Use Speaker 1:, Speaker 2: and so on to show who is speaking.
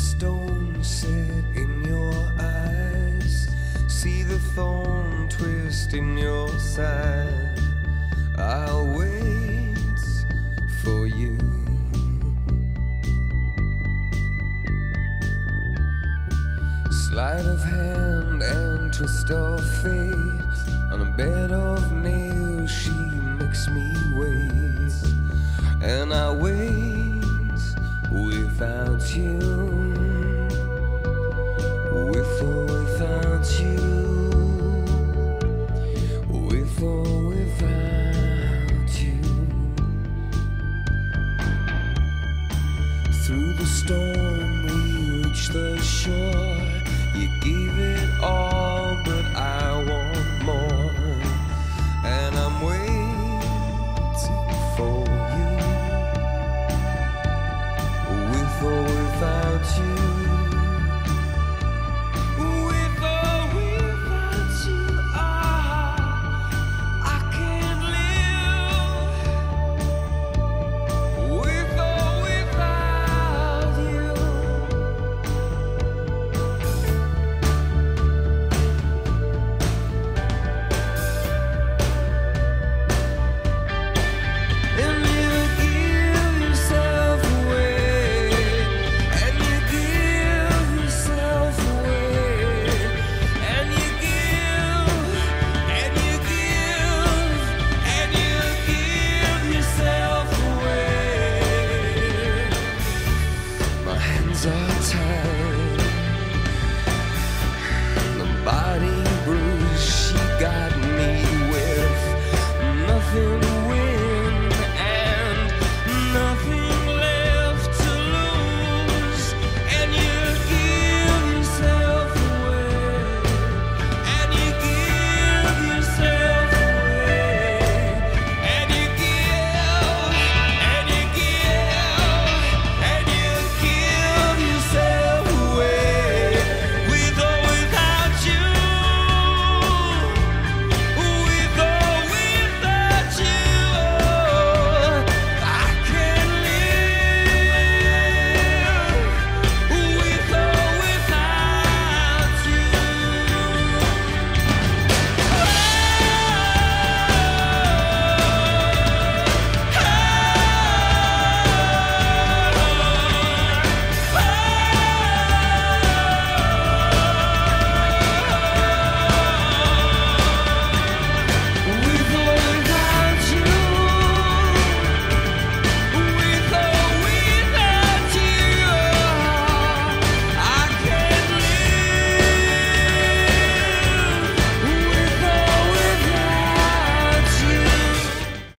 Speaker 1: stone set in your eyes. See the thorn twist in your side. I'll wait for you. Sleight of hand and twist of fate. On a bed of nails, she makes me wait. And I wait without you. Storm, we reach the shore.